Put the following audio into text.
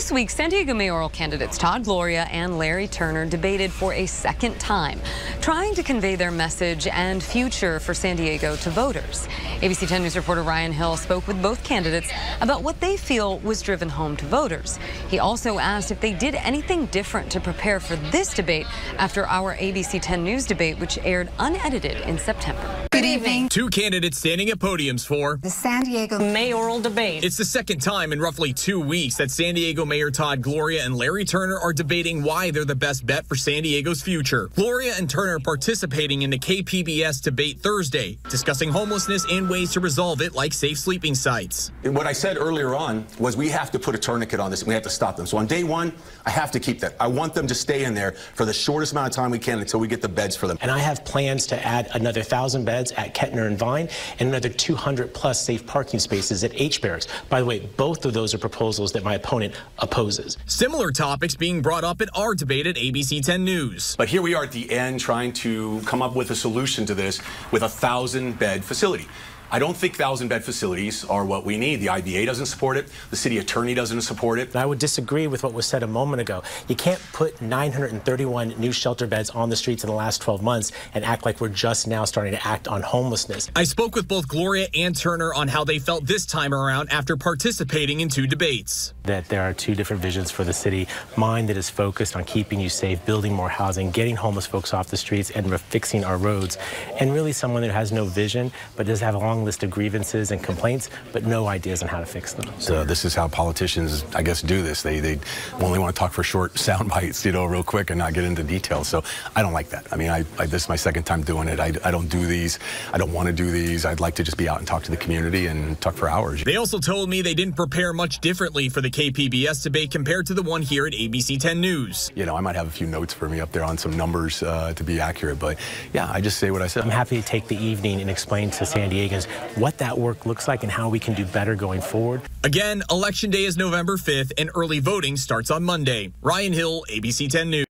This week, San Diego mayoral candidates Todd Gloria and Larry Turner debated for a second time, trying to convey their message and future for San Diego to voters. ABC 10 News reporter Ryan Hill spoke with both candidates about what they feel was driven home to voters. He also asked if they did anything different to prepare for this debate after our ABC 10 News debate, which aired unedited in September. Good evening. Two candidates standing at podiums for the San Diego mayoral debate. It's the second time in roughly two weeks that San Diego Mayor Todd Gloria and Larry Turner are debating why they're the best bet for San Diego's future. Gloria and Turner participating in the KPBS debate Thursday, discussing homelessness and ways to resolve it like safe sleeping sites. What I said earlier on was we have to put a tourniquet on this and we have to stop them. So on day one, I have to keep that. I want them to stay in there for the shortest amount of time we can until we get the beds for them. And I have plans to add another 1,000 beds at Kettner and Vine and another 200 plus safe parking spaces at H Barracks. By the way, both of those are proposals that my opponent opposes. Similar topics being brought up in our debate at ABC 10 News. But here we are at the end trying to come up with a solution to this with a thousand bed facility. I don't think thousand bed facilities are what we need. The IBA doesn't support it. The city attorney doesn't support it. I would disagree with what was said a moment ago. You can't put 931 new shelter beds on the streets in the last 12 months and act like we're just now starting to act on homelessness. I spoke with both Gloria and Turner on how they felt this time around after participating in two debates. That there are two different visions for the city. Mine that is focused on keeping you safe, building more housing, getting homeless folks off the streets, and fixing our roads. And really someone that has no vision but does have a long long list of grievances and complaints, but no ideas on how to fix them. So this is how politicians, I guess, do this. They they only want to talk for short sound bites, you know, real quick and not get into details. So I don't like that. I mean, I, I this is my second time doing it. I, I don't do these. I don't want to do these. I'd like to just be out and talk to the community and talk for hours. They also told me they didn't prepare much differently for the KPBS debate compared to the one here at ABC 10 News. You know, I might have a few notes for me up there on some numbers uh, to be accurate, but yeah, I just say what I said. I'm happy to take the evening and explain to San Diegans what that work looks like and how we can do better going forward. Again, Election Day is November 5th and early voting starts on Monday. Ryan Hill, ABC 10 News.